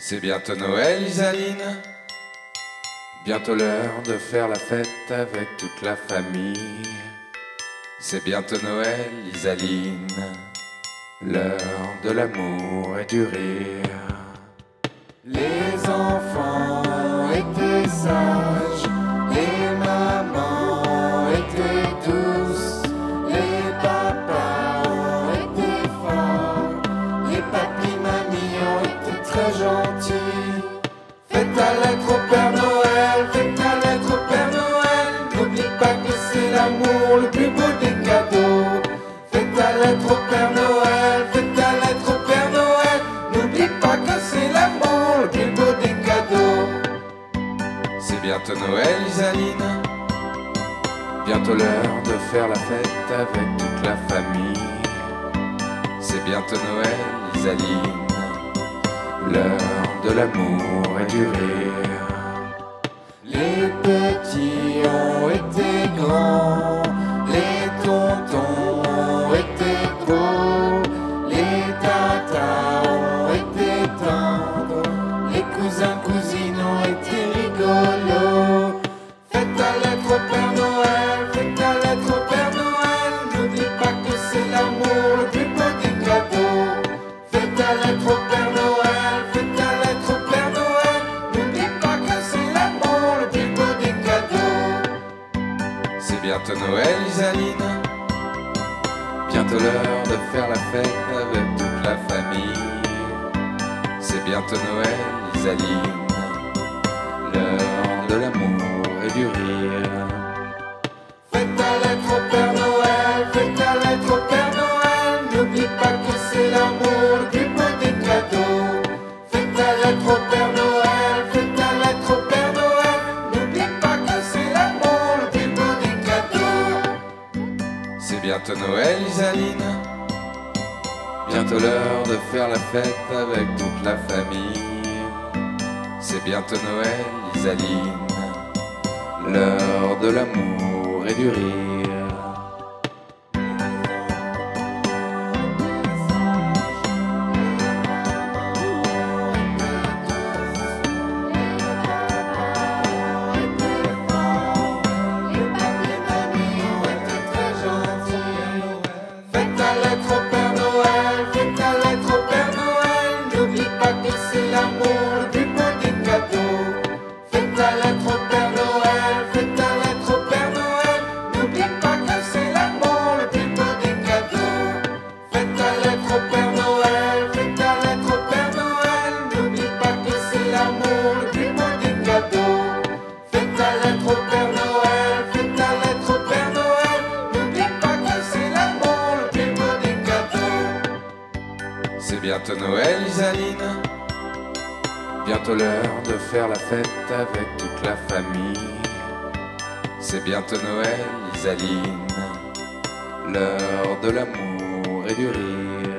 C'est bientôt Noël, Isaline. Bientôt l'heure de faire la fête avec toute la famille. C'est bientôt Noël, Isaline. L'heure de l'amour et du rire. Les enfants étaient sages, Père Noël, faites ta lettre au Père Noël, n'oublie pas que c'est l'amour le plus beau des cadeaux. Faites ta lettre au Père Noël, faites ta lettre au Père Noël, n'oublie pas que c'est l'amour le plus beau des cadeaux. C'est bientôt Noël, Isaline. Bientôt l'heure de faire la fête avec toute la famille. C'est bientôt Noël, Isaline. L'heure de l'amour et du rire. Faites ta lettre au Père Noël, faites ta lettre au Père Noël, n'oublie pas que c'est l'amour le plus beau des cadeaux. Faites ta lettre au Père Noël, faites ta lettre au Père Noël, n'oublie pas que c'est l'amour le plus beau des cadeaux. C'est bientôt Noël, Isaline. Bientôt l'heure de faire la fête avec toute la famille. C'est bientôt Noël, Isaline. L'heure de l'amour et du rire. Faites ta lettre au Père Noël, faites ta lettre au Père Noël, n'oublie pas que c'est l'amour le plus beau des cadeaux. Faites ta lettre au Père Noël, faites ta lettre au Père Noël, n'oublie pas que c'est l'amour le plus beau des cadeaux. C'est bientôt Noël, Isaline. Bientôt l'heure de faire la fête avec toute la famille. C'est bientôt Noël, Isaline. L'heure de l'amour et du rire. Bientôt Noël, Isaline. Bientôt l'heure de faire la fête avec toute la famille. C'est bientôt Noël, Isaline. L'heure de l'amour et du rire.